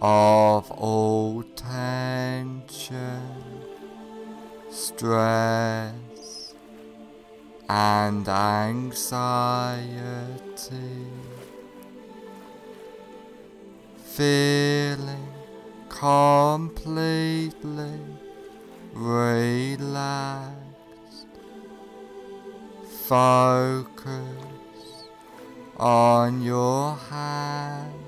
of all tension, stress, and anxiety. Feeling completely relaxed. Focus on your hands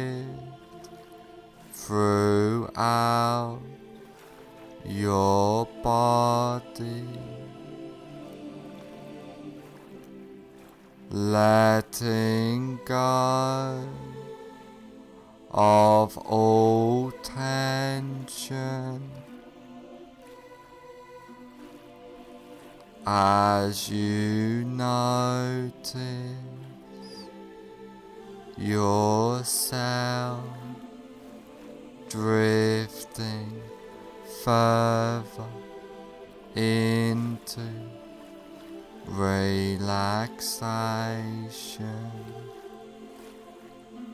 throughout your body, letting go of all tension. As you notice yourself drifting further into relaxation.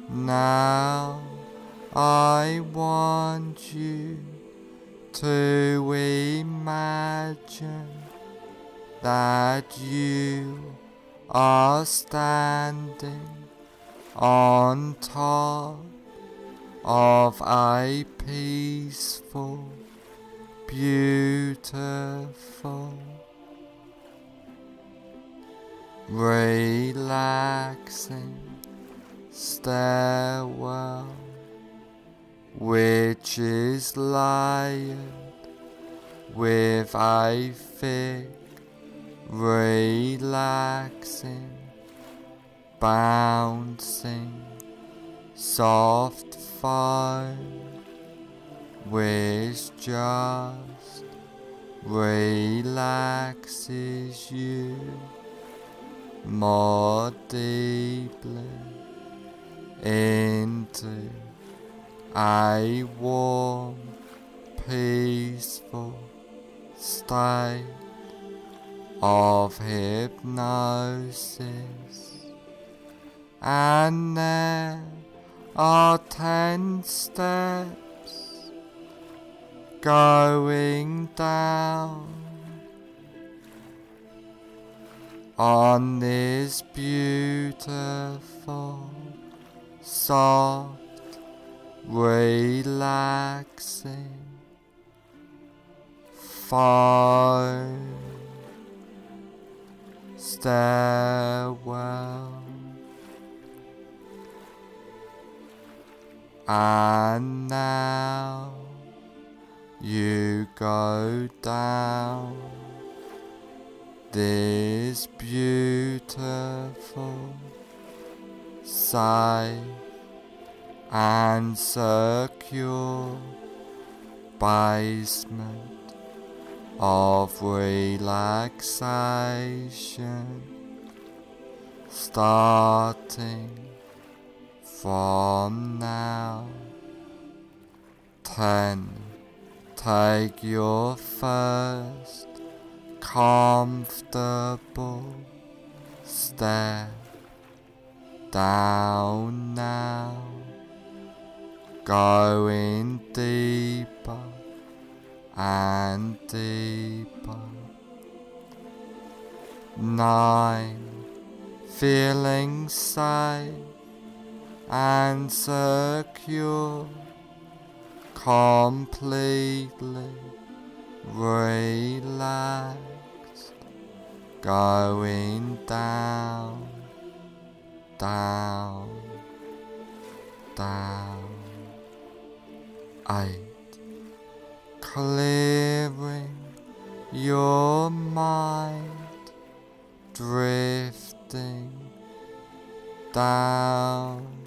Now I want you to imagine that you are standing on top of a peaceful, beautiful, relaxing stairwell which is layered with a thick, relaxing, bouncing, soft foam which just relaxes you more deeply into a warm, peaceful state of hypnosis. And there are ten steps going down on this beautiful, soft, relaxing foam stairwell and now you go down this beautiful safe and secure basement of relaxation starting from now. Ten, Take your first comfortable step down now, going deeper and deeper. Nine, feeling safe and secure, completely relaxed, going down, down, down. Eight, clearing your mind, drifting down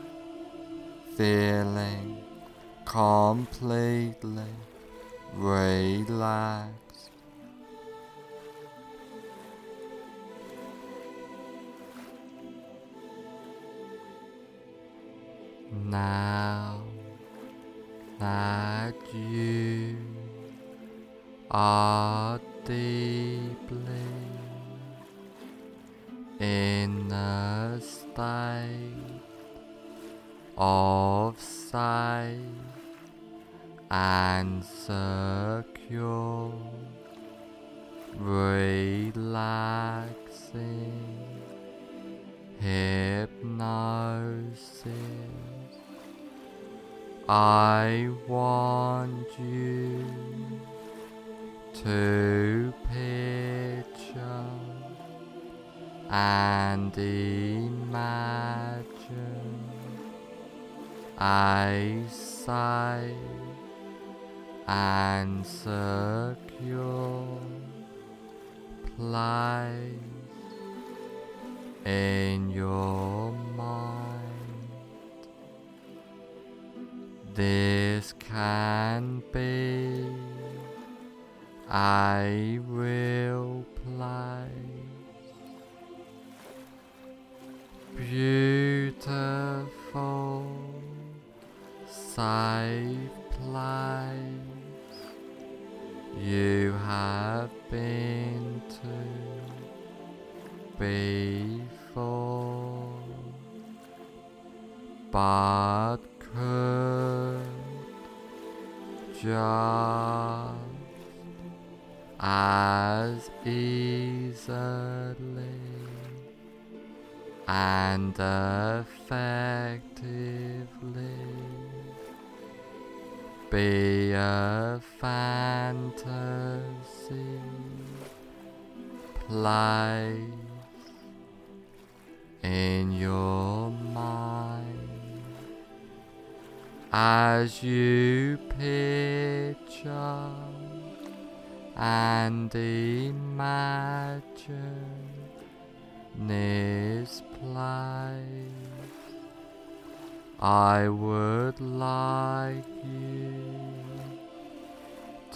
feeling completely relaxed. Now that you are deeply in a state of safe and secure, relaxing hypnosis. I want you to picture and imagine a sigh and secure place in your mind. This can be I will place, beautiful, safe place. you have been to before, but could just as easily and effectively be a fantasy place in your mind as you picture and imagine this place. I would like you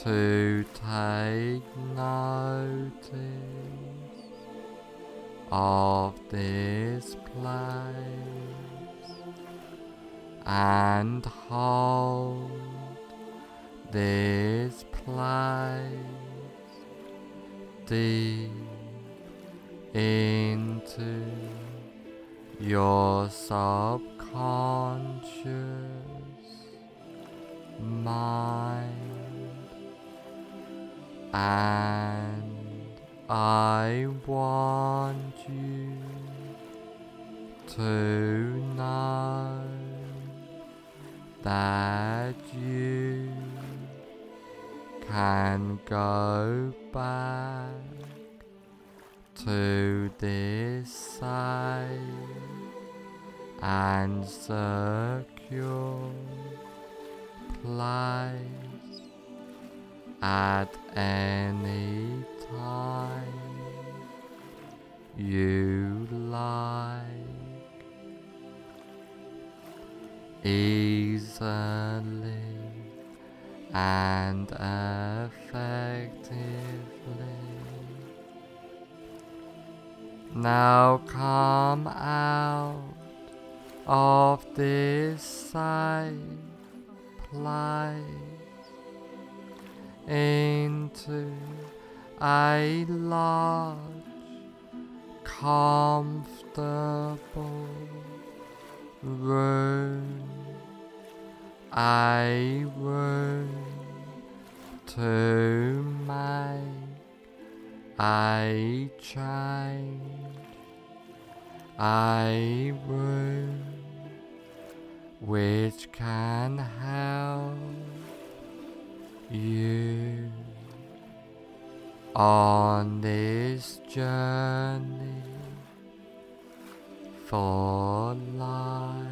to take notice of this place and hold this place deep into your subconscious mind and I want you to know that you can go back to this side and secure place at any time you like easily and effectively. Now come out of this safe place into a large, comfortable room, a room to make a change, a room which can help you on this journey for life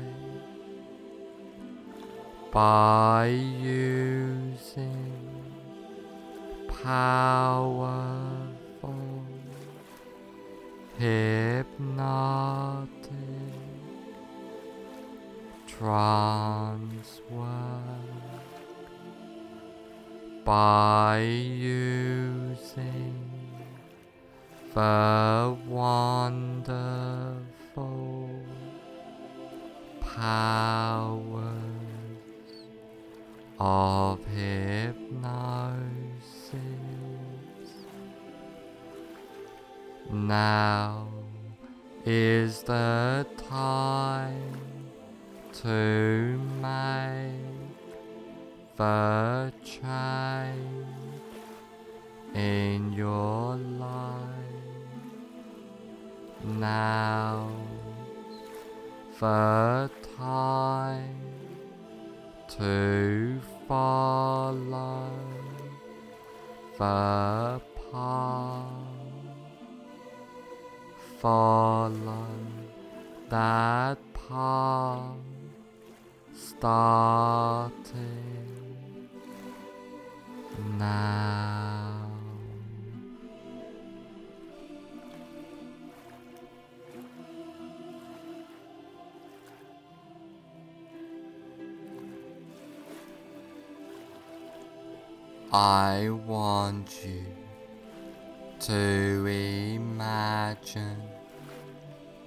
by using powerful hypnotic trance by using the wonderful powers of hypnosis. Now is the time to make the change in your life. Now the time to follow the path. Follow that path starting now. I want you to imagine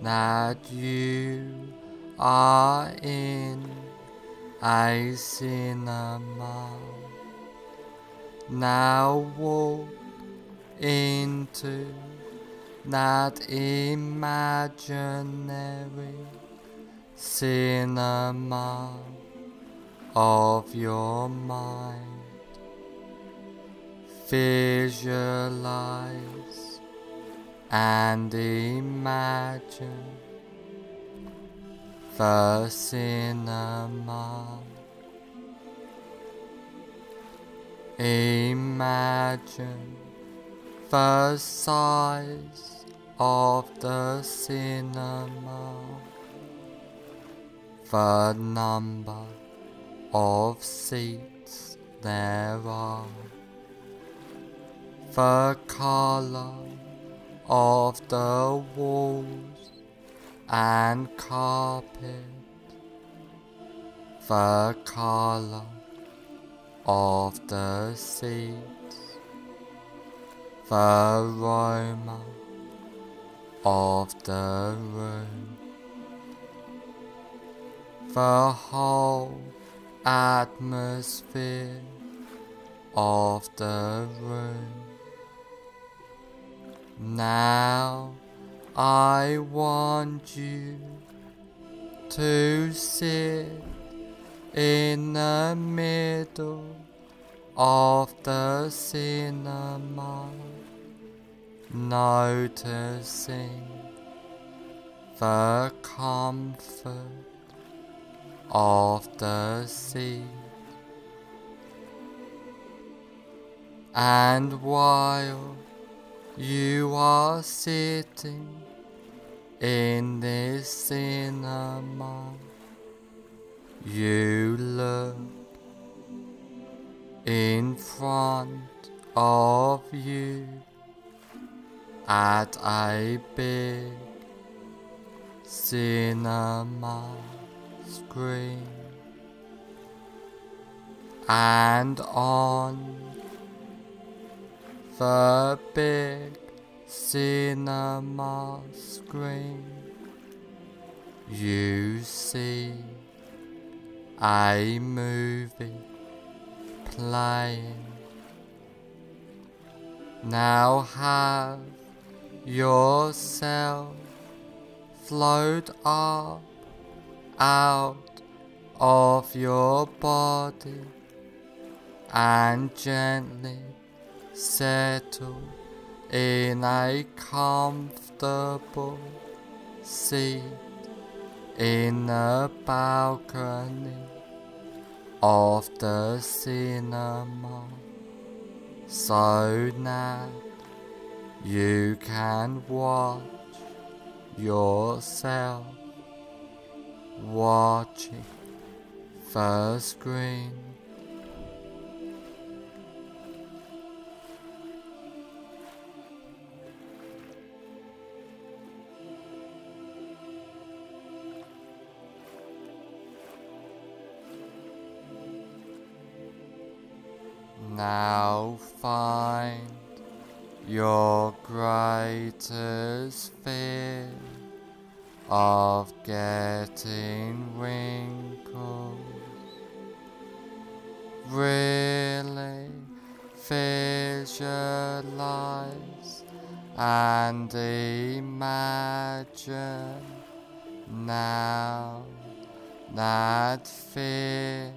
that you are in a cinema Now walk into that imaginary cinema of your mind. Visualize and imagine the cinema. Imagine the size of the cinema, the number of seats there are, the color of the walls and carpet, the color of the seats, the aroma of the room, the whole atmosphere of the room. Now I want you to sit in the middle of the cinema, noticing the comfort of the seat. And while you are sitting in this cinema, you look in front of you at a big cinema screen and on the big cinema screen you see a movie playing. Now have yourself float up out of your body and gently settle in a comfortable seat in the balcony of the cinema so that you can watch yourself watching the screen. Now find your greatest fear of getting wrinkles. Really visualize and imagine now that fear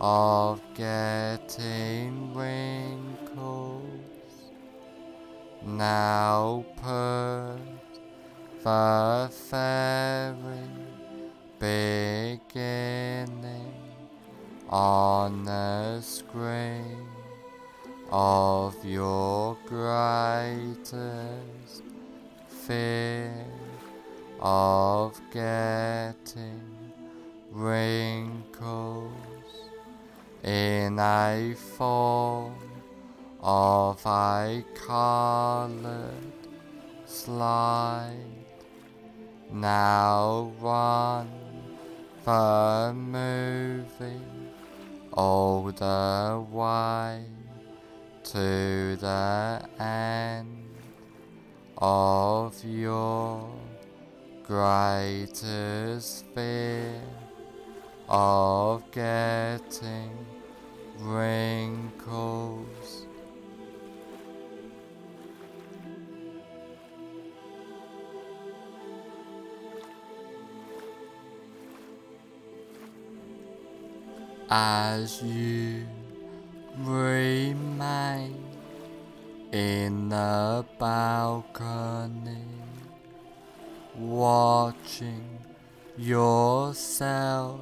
of getting wrinkles. Now put the very beginning on the screen of your greatest fear of getting wrinkles in a form of a colored slide. Now run the moving all the way to the end of your greatest fear of getting wrinkles. As you remain in the balcony, watching yourself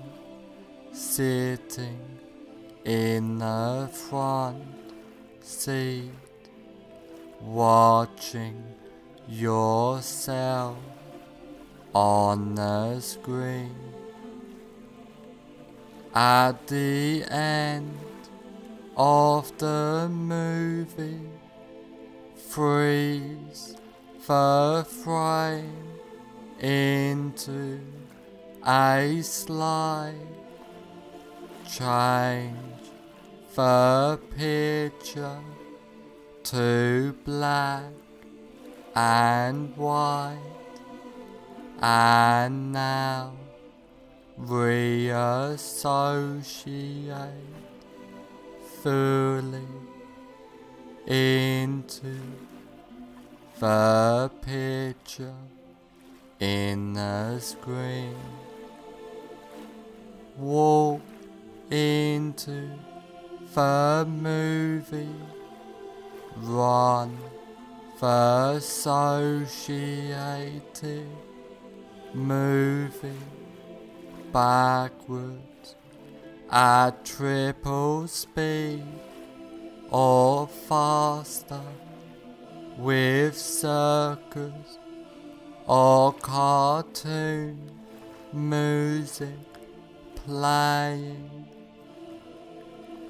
sitting in the front seat, watching yourself on the screen. At the end of the movie, freeze the frame into a slide. Change the picture to black and white. And now reassociate fully into the picture in the screen. Walk into the movie. Run the associated movie backwards at triple speed or faster with circus or cartoon music playing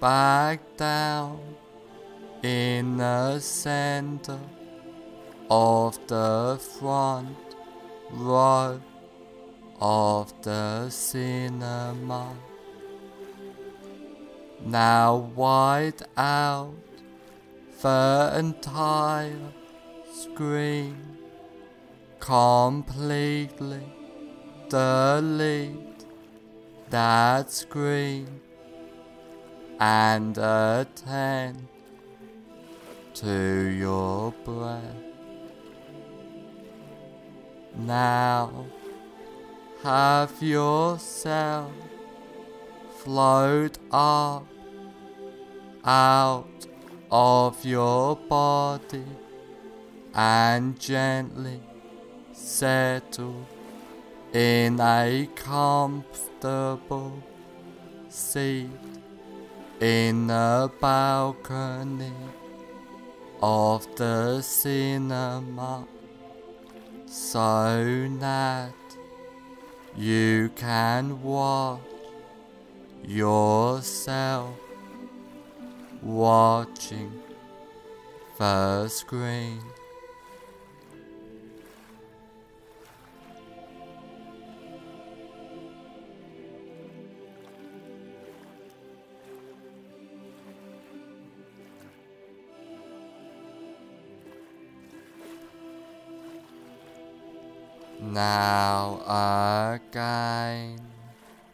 back down in the center of the front row of the cinema. Now wide out the entire screen completely delete that screen and attend to your breath. Now have yourself float up out of your body and gently settle in a comfortable seat in the balcony of the cinema so that you can watch yourself watching the screen. Now again,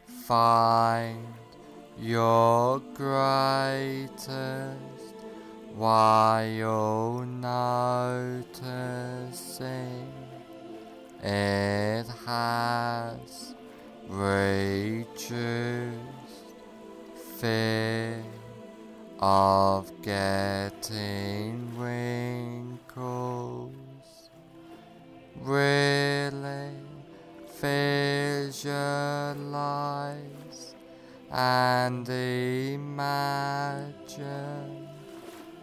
find your greatest while noticing. It has reduced fear of getting wrinkles really visualize and imagine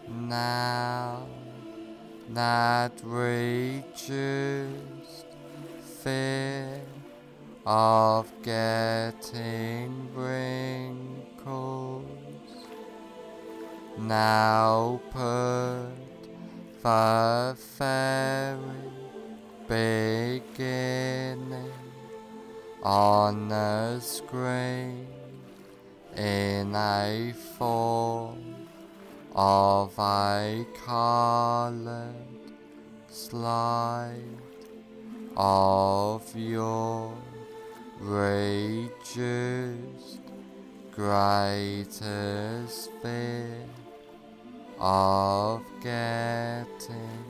now that reduced fear of getting wrinkles. Now put the very beginning on the screen in a form of a colored slide of your reduced greatest fear of getting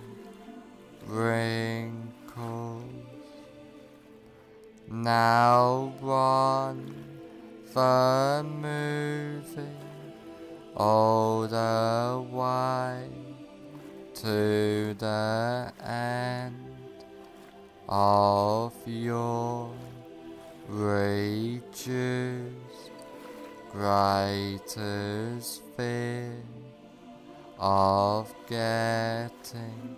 Now run the movie all the way to the end of your reduced greatest fear of getting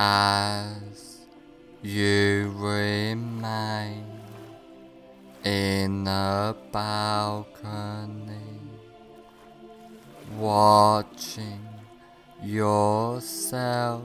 As you remain in the balcony, watching yourself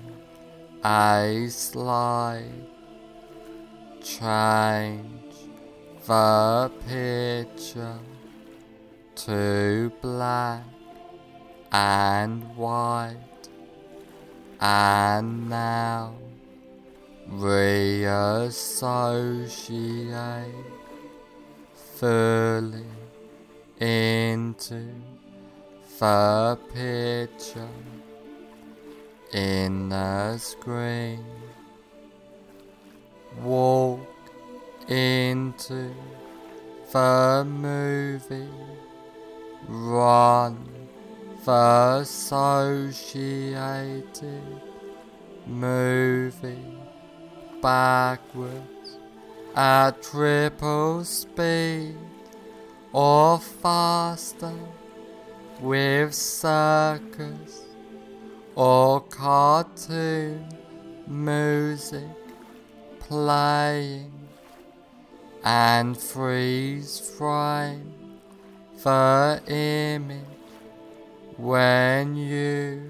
a slide, change the picture to black and white, and now reassociate fully into the picture in the screen. Walk into the movie. Run the associated movie backwards at triple speed or faster with circus or cartoon music playing and freeze frame the image when you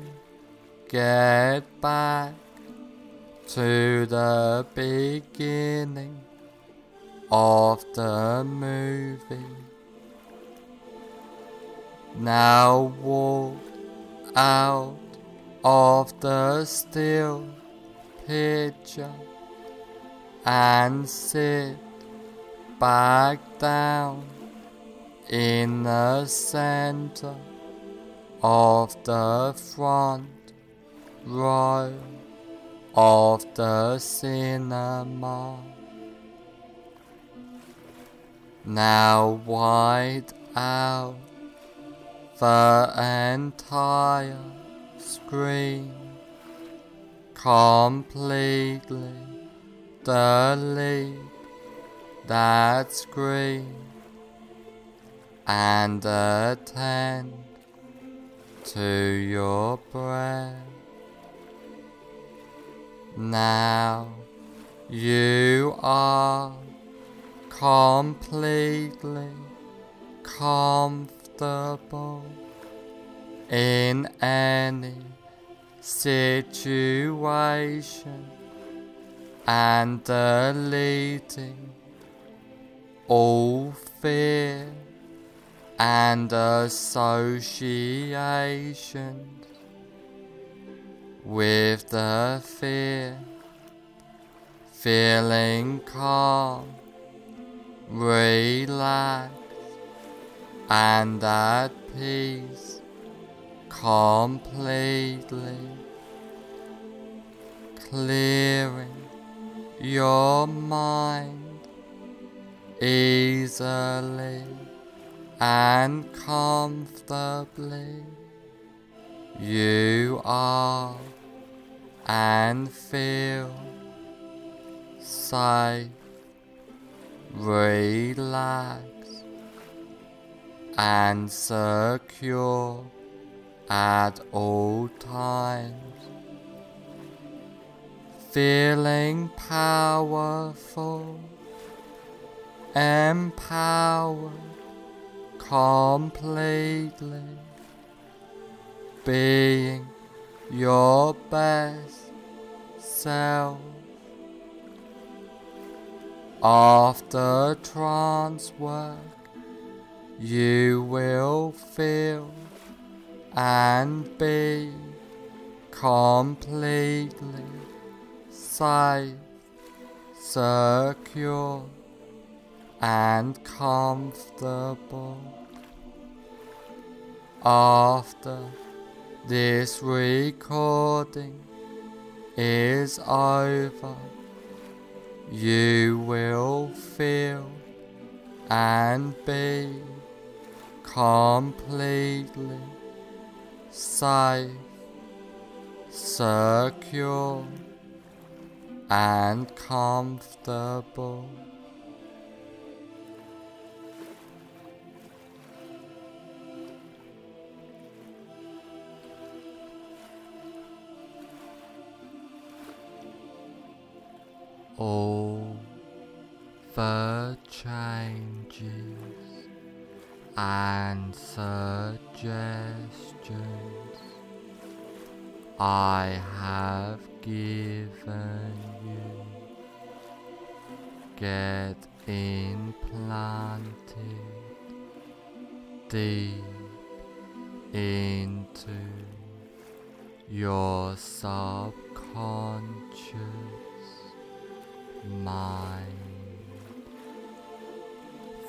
get back to the beginning of the movie. Now walk out of the still picture and sit back down in the center of the front row of the cinema. Now wide out the entire screen, completely delete that screen and attend to your breath. Now you are completely comfortable in any situation and deleting all fear and associations with the fear, feeling calm, relaxed, and at peace completely clearing your mind easily and comfortably. You are and feel safe, relaxed, and secure at all times. Feeling powerful, empowered completely, being your best self. After trance work, you will feel and be completely safe, secure, and comfortable. After this recording is over, you will feel and be completely safe, secure, and comfortable. All the changes and suggestions I have given you. Get implanted deep into your subconscious mind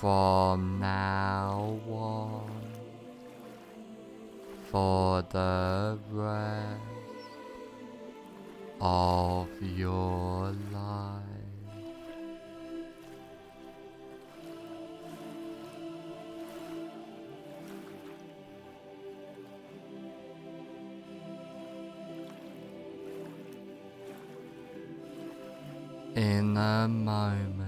from now on for the rest of your life. In a moment,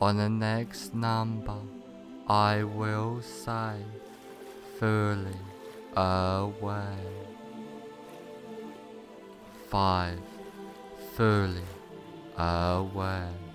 on the next number, I will say fully away. Five, fully aware.